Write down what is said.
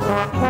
Bye.